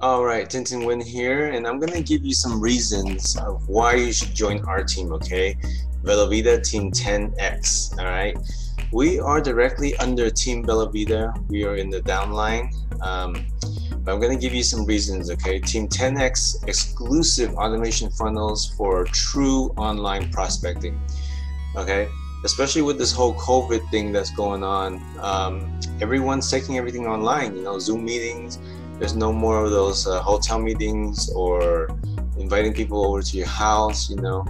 All right, Tintin Win here, and I'm gonna give you some reasons of why you should join our team, okay? Velovita Team 10X, all right? We are directly under Team Velovita. We are in the downline. Um, but I'm gonna give you some reasons, okay? Team 10X exclusive automation funnels for true online prospecting, okay? Especially with this whole COVID thing that's going on. Um, everyone's taking everything online, you know, Zoom meetings, there's no more of those uh, hotel meetings or inviting people over to your house you know.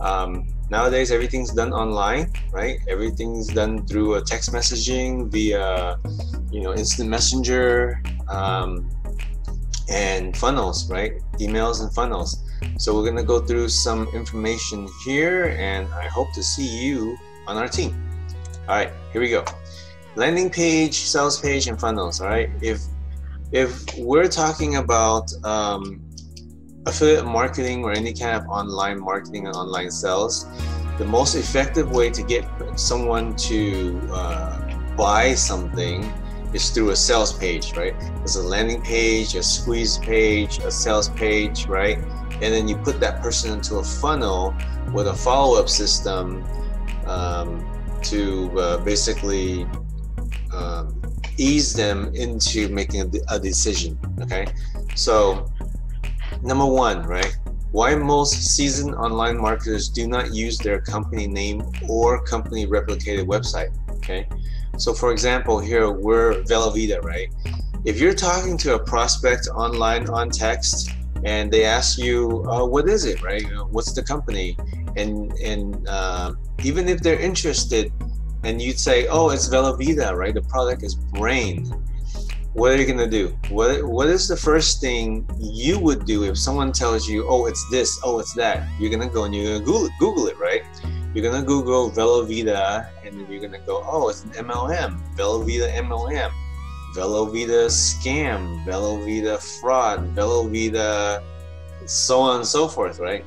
Um, nowadays everything's done online right? Everything's done through a text messaging via you know instant messenger um, and funnels right? Emails and funnels. So we're going to go through some information here and i hope to see you on our team. All right here we go. Landing page sales page and funnels all right? If if we're talking about um, affiliate marketing or any kind of online marketing and online sales, the most effective way to get someone to uh, buy something is through a sales page, right? There's a landing page, a squeeze page, a sales page, right? And then you put that person into a funnel with a follow up system um, to uh, basically um, ease them into making a, a decision. Okay, so number one, right? Why most seasoned online marketers do not use their company name or company replicated website. Okay, so for example, here we're Velovita, right? If you're talking to a prospect online on text and they ask you, uh, "What is it?" Right? What's the company? And and uh, even if they're interested, and you'd say, "Oh, it's Velovita, right? The product is Brain." What are you gonna do? What What is the first thing you would do if someone tells you, "Oh, it's this. Oh, it's that"? You're gonna go and you're gonna Google Google it, right? You're gonna Google Velovita, and then you're gonna go, "Oh, it's an MLM. Velovita MLM. Velovita scam. Velovita fraud. Velovita." So on and so forth, right?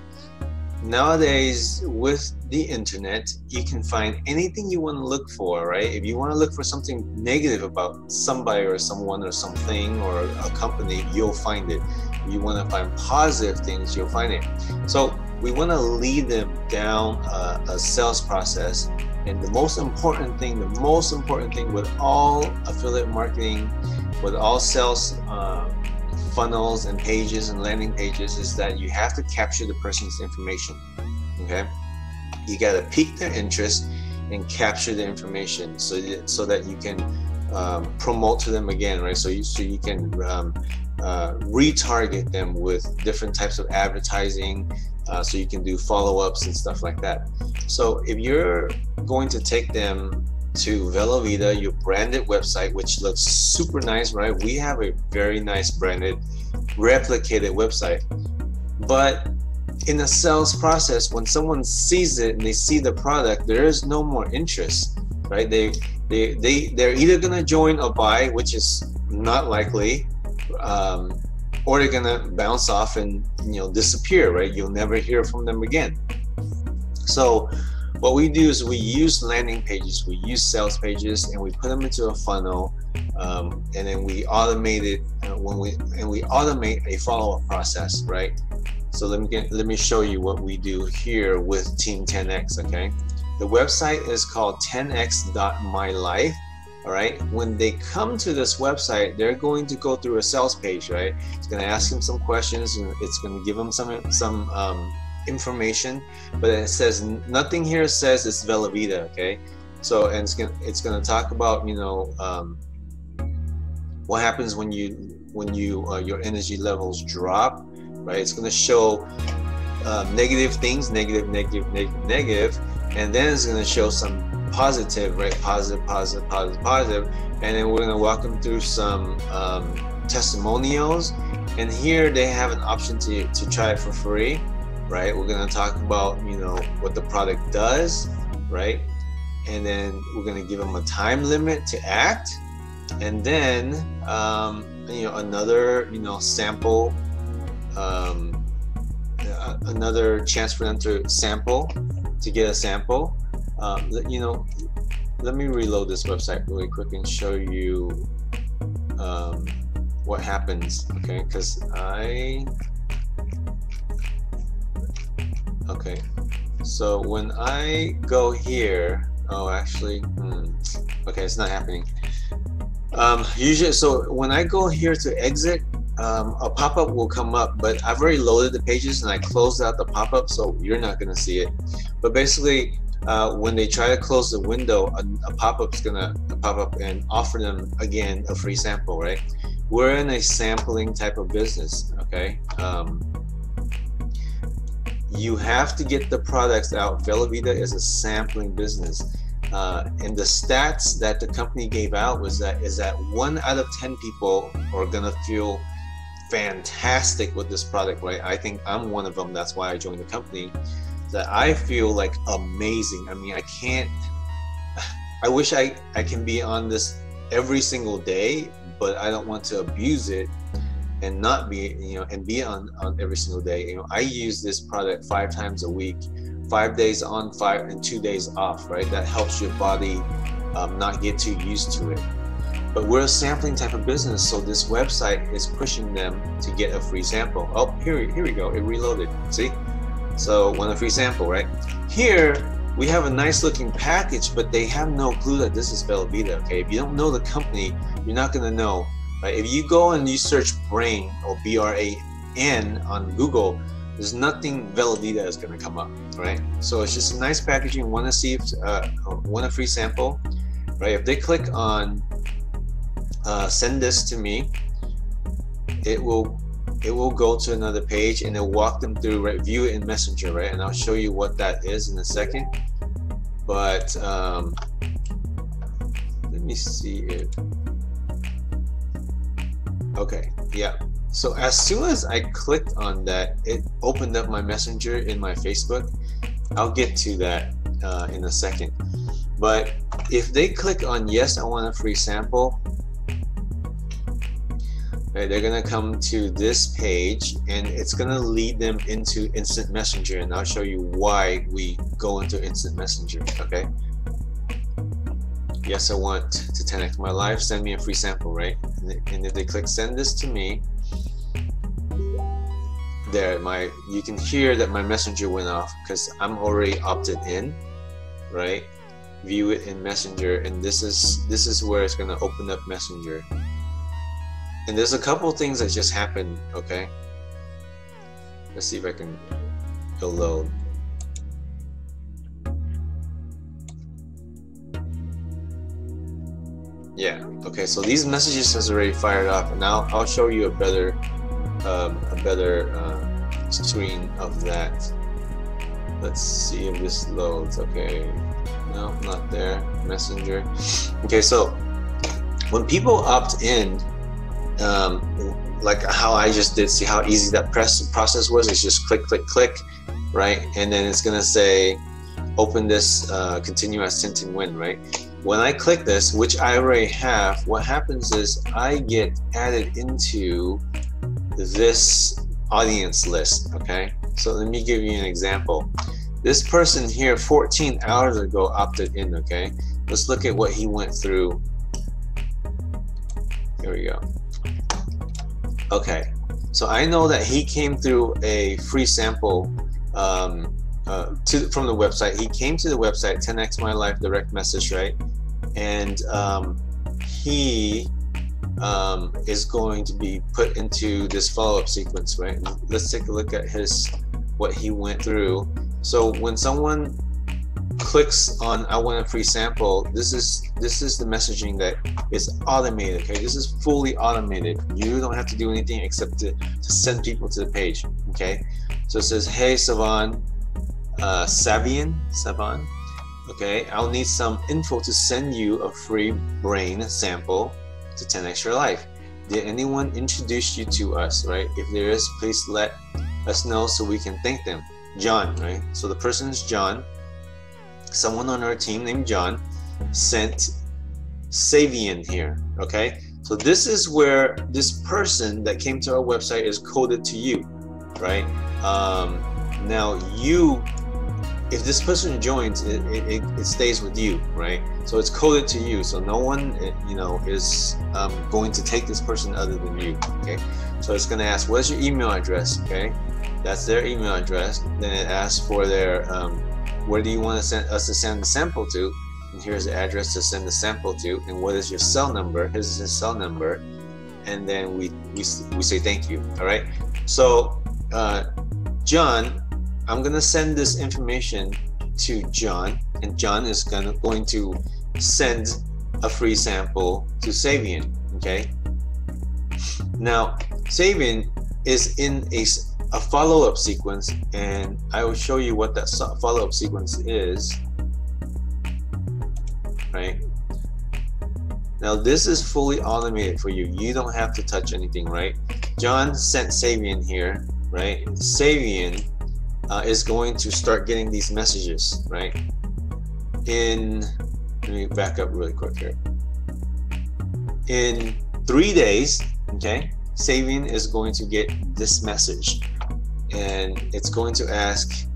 nowadays with the internet you can find anything you want to look for right? If you want to look for something negative about somebody or someone or something or a company you'll find it. If you want to find positive things you'll find it. So we want to lead them down a, a sales process. And the most important thing the most important thing with all affiliate marketing with all sales uh, funnels and pages and landing pages is that you have to capture the person's information. Okay, you got to pique their interest and capture the information so that, so that you can um, promote to them again, right? So you so you can um, uh, retarget them with different types of advertising. Uh, so you can do follow-ups and stuff like that. So if you're going to take them to Velovita, your branded website, which looks super nice, right? We have a very nice branded, replicated website. But in the sales process, when someone sees it and they see the product, there is no more interest, right? They they they they're either gonna join or buy, which is not likely, um, or they're gonna bounce off and you know disappear, right? You'll never hear from them again. So what we do is we use landing pages, we use sales pages, and we put them into a funnel, um, and then we automate it uh, when we and we automate a follow-up process, right? So let me get, let me show you what we do here with Team 10x. Okay, the website is called 10x.mylife. All right, when they come to this website, they're going to go through a sales page, right? It's going to ask them some questions, and it's going to give them some some um, information, but it says nothing here says it's Velovita, okay? So and it's gonna it's gonna talk about you know um, what happens when you when you uh, your energy levels drop, right? It's gonna show uh, negative things, negative, negative, negative, negative, and then it's gonna show some positive, right? Positive, positive, positive, positive, and then we're gonna walk them through some um, testimonials. And here they have an option to to try it for free right? We're going to talk about, you know, what the product does, right? And then we're going to give them a time limit to act. And then, um, you know, another, you know, sample, um, another chance for them to sample, to get a sample. Um, you know, let me reload this website really quick and show you um, what happens, okay? Because I, okay. So when I go here, oh, actually, hmm, okay, it's not happening. Um, usually, so when I go here to exit, um, a pop-up will come up, but I've already loaded the pages and I closed out the pop-up, so you're not gonna see it. But basically, uh, when they try to close the window, a, a pop-up is gonna pop up and offer them again a free sample, right? We're in a sampling type of business, okay? Um, you have to get the products out. Velovita is a sampling business. Uh, and the stats that the company gave out was that is that one out of 10 people are gonna feel fantastic with this product, right? I think I'm one of them. That's why I joined the company. That I feel like amazing. I mean, I can't. I wish I I can be on this every single day, but I don't want to abuse it and not be you know and be on on every single day. You know, I use this product five times a week, five days on, five and two days off. Right, that helps your body um, not get too used to it. But we're a sampling type of business, so this website is pushing them to get a free sample. Oh, here, here we go. It reloaded. See? So want a free sample, right? Here we have a nice looking package, but they have no clue that this is Velovita. Okay, if you don't know the company, you're not gonna know. Right? If you go and you search Brain or B R A N on Google, there's nothing Velovita is gonna come up, right? So it's just a nice packaging. Want to see if uh, want a free sample, right? If they click on uh, send this to me, it will it will go to another page and it'll walk them through right view in messenger right? And i'll show you what that is in a second. But um, let me see it. Okay yeah. So as soon as i clicked on that it opened up my messenger in my facebook. I'll get to that uh, in a second. But if they click on yes i want a free sample Right, they're gonna come to this page and it's gonna lead them into instant messenger and I'll show you why we go into instant messenger okay? Yes I want to 10x my life. Send me a free sample right? And if they click send this to me there my you can hear that my messenger went off because I'm already opted in right? View it in messenger and this is this is where it's gonna open up messenger and there's a couple things that just happened, okay? Let's see if I can go load. Yeah, okay, so these messages has already fired off, and now I'll show you a better, um, a better uh, screen of that. Let's see if this loads, okay. No, not there, messenger. Okay, so when people opt in, um, like how I just did, see how easy that press process was. It's just click, click, click, right? And then it's gonna say, open this, uh, continue as Tintin Win, right? When I click this, which I already have, what happens is I get added into this audience list, okay? So let me give you an example. This person here 14 hours ago opted in, okay? Let's look at what he went through. Here we go. Okay, so I know that he came through a free sample um, uh, to from the website. He came to the website 10x My Life direct message, right? And um, he um, is going to be put into this follow-up sequence, right? Let's take a look at his what he went through. So when someone clicks on I want a free sample, this is this is the messaging that is automated. Okay, this is fully automated. You don't have to do anything except to, to send people to the page. Okay, so it says, Hey Savan, uh, Savian, Savan. Okay, I'll need some info to send you a free brain sample to 10x your life. Did anyone introduce you to us? Right? If there is, please let us know so we can thank them. John, right? So the person is John someone on our team named John sent Savian here. Okay, so this is where this person that came to our website is coded to you, right? Um, now you if this person joins, it, it, it, stays with you, right? So it's coded to you. So no one, eh, you know, is um, going to take this person other than you, okay? So it's going to ask, what's your email address, okay? That's their email address. Then it asks for their, um, where do you want to send us to send the sample to? And here's the address to send the sample to. And what is your cell number? Here's his cell number. And then we, we, we say thank you, all right? So, uh, John I'm gonna send this information to John, and John is gonna going to send a free sample to Savian. Okay. Now, Savian is in a, a follow-up sequence, and I will show you what that follow-up sequence is. Right. Now this is fully automated for you. You don't have to touch anything, right? John sent Savian here, right? Savian uh, is going to start getting these messages, right? In, let me back up really quick here. In three days, okay, Savian is going to get this message and it's going to ask,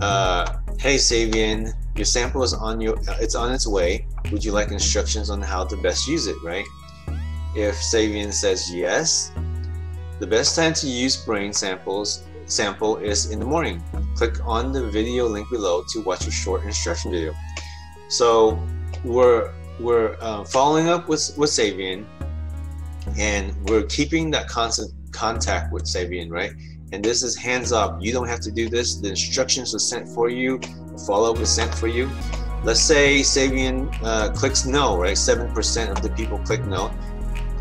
uh, hey Savian, your sample is on your, it's on its way. Would you like instructions on how to best use it, right? If Savian says yes, the best time to use brain samples sample is in the morning. Click on the video link below to watch a short instruction video. So we're we're uh, following up with with Savian, and we're keeping that constant contact with Savian, right? And this is hands up. You don't have to do this. The instructions are sent for you. The follow up is sent for you. Let's say Savian uh, clicks no, right? Seven percent of the people click no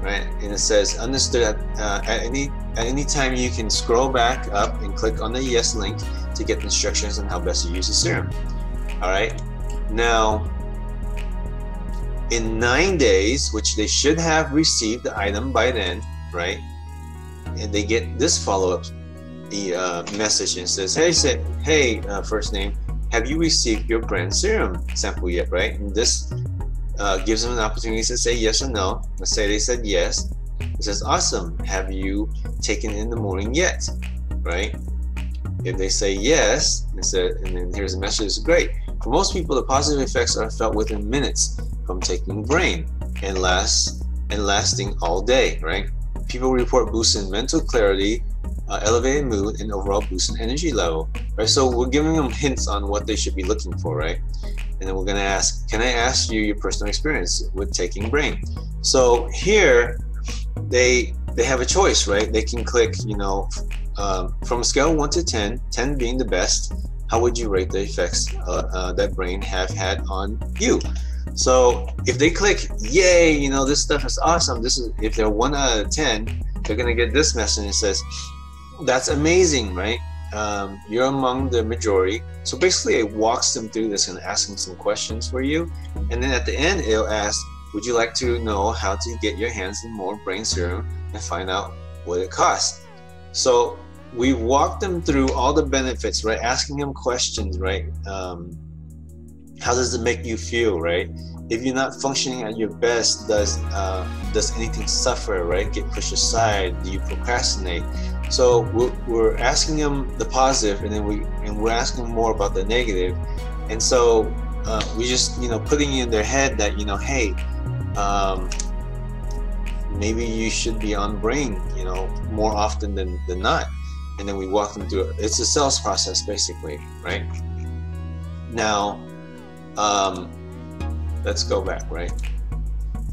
right? And it says understood at, uh, at any at any time you can scroll back up and click on the yes link to get instructions on how best to use the serum. All right. Now, in nine days, which they should have received the item by then, right? And they get this follow-up the uh, message and says, "Hey, say, hey, uh, first name, have you received your brand serum sample yet?" Right? And this uh, gives them an opportunity to say yes or no. Let's say they said yes. It says, awesome. Have you taken it in the morning yet? Right? If they say yes, it said, and then here's a message, great. For most people, the positive effects are felt within minutes from taking brain and last and lasting all day, right? People report boosts in mental clarity, uh, elevated mood, and overall boost in energy level, right? So we're giving them hints on what they should be looking for, right? And then we're gonna ask, can I ask you your personal experience with taking brain? So here, they they have a choice, right? They can click, you know, um, from a scale one to 10, 10 being the best, how would you rate the effects uh, uh, that brain have had on you? So if they click, yay, you know, this stuff is awesome. This is if they're one out of 10, they're gonna get this message that says, that's amazing, right? Um, you're among the majority. So basically, it walks them through this and asking some questions for you. And then at the end, it'll ask, would you like to know how to get your hands on more brain serum and find out what it costs? So we walk them through all the benefits, right? Asking them questions, right? Um, how does it make you feel, right? If you're not functioning at your best, does uh, does anything suffer, right? Get pushed aside? Do you procrastinate? So we're, asking them the positive, and then we and we're asking more about the negative, and so uh, we just you know putting in their head that you know, hey, um, maybe you should be on brain, you know, more often than, than not. And then we walk them through it. It's a sales process, basically, right? Now, um, let's go back, right?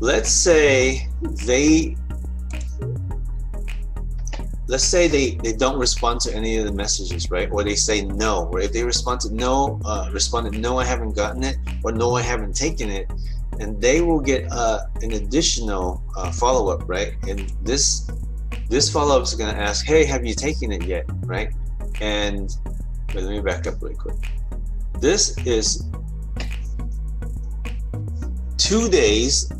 Let's say they, let's say they, they don't respond to any of the messages, right? Or they say no, or if they respond to no, uh, responded no, I haven't gotten it, or no, I haven't taken it, and they will get uh, an additional uh, follow-up, right? And this this follow-up is going to ask, "Hey, have you taken it yet?" Right? And wait, let me back up really quick. This is two days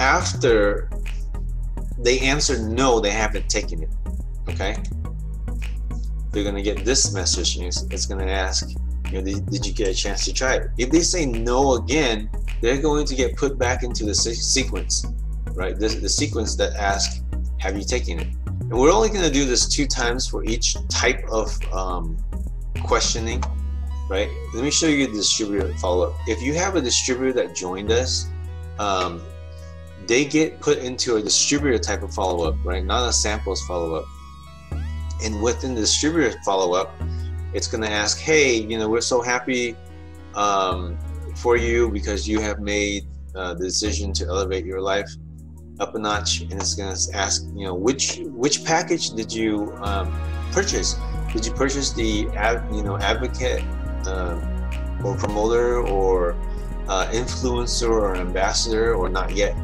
after they answer no, they haven't taken it. Okay, they're going to get this message, and it's going to ask, you know, did, did you get a chance to try it? If they say no again, they're going to get put back into the se- sequence, right? The, the sequence that asks, have you taken it? And we're only going to do this two times for each type of um, questioning. right? Let me show you the distributor follow up. If you have a distributor that joined us, um, they get put into a distributor type of follow up, right? Not a samples follow up. And within the distributor follow up, it's going to ask, hey, you know, we're so happy um, for you because you have made uh, the decision to elevate your life up a notch, and it's going to ask, you know, which which package did you um, purchase? Did you purchase the you know advocate uh, or promoter or uh, influencer or ambassador or not yet?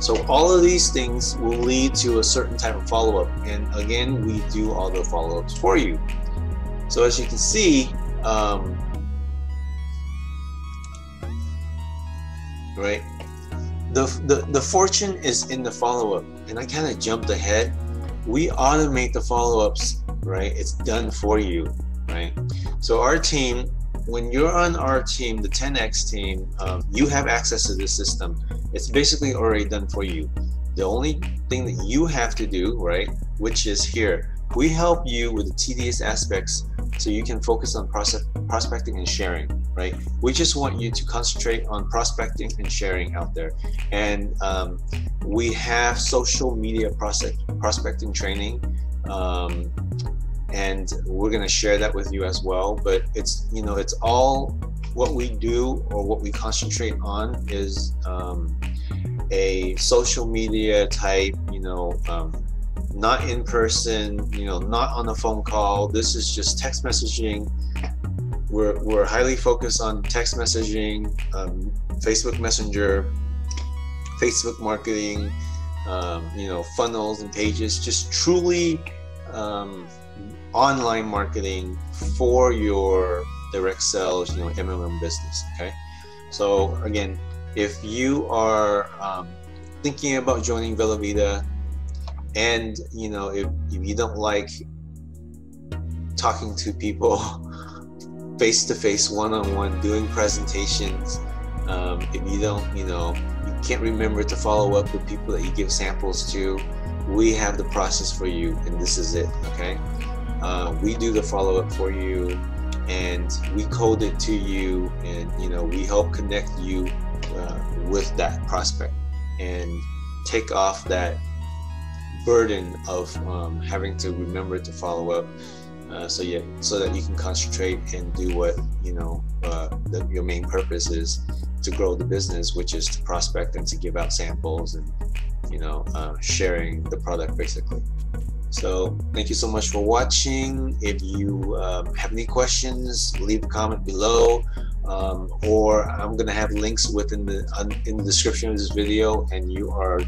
So all of these things will lead to a certain type of follow-up, and again, we do all the follow-ups for you. So as you can see, um, right, the, the, the fortune is in the follow-up and I kind of jumped ahead. We automate the follow-ups, right? It's done for you, right? So our team, when you're on our team, the 10X team, um, you have access to this system. It's basically already done for you. The only thing that you have to do, right, which is here, we help you with the tedious aspects so you can focus on prospecting and sharing right we just want you to concentrate on prospecting and sharing out there and um, we have social media prospect, prospecting training um, and we're going to share that with you as well but it's you know it's all what we do or what we concentrate on is um, a social media type you know um, not in person, you know, not on a phone call. This is just text messaging. We're, we're highly focused on text messaging, um, Facebook Messenger, Facebook marketing, um, you know, funnels and pages, just truly um, online marketing for your direct sales, you know, MLM business. Okay. So again, if you are um, thinking about joining Velovita, and you know if, if you don't like talking to people face to face one on one doing presentations um, if you don't you know you can't remember to follow up with people that you give samples to we have the process for you and this is it okay uh, we do the follow-up for you and we code it to you and you know we help connect you uh, with that prospect and take off that burden of um, having to remember to follow up. Uh, so yeah, so that you can concentrate and do what you know uh, the, your main purpose is to grow the business, which is to prospect and to give out samples and you know uh, sharing the product basically. So thank you so much for watching. If you um, have any questions, leave a comment below um, or I'm gonna have links within the in the description of this video and you are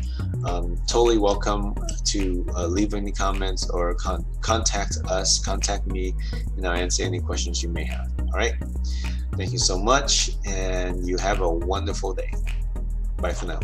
um, totally welcome to uh, leave any comments or con contact us contact me and I'll answer any questions you may have. All right? Thank you so much and you have a wonderful day. Bye for now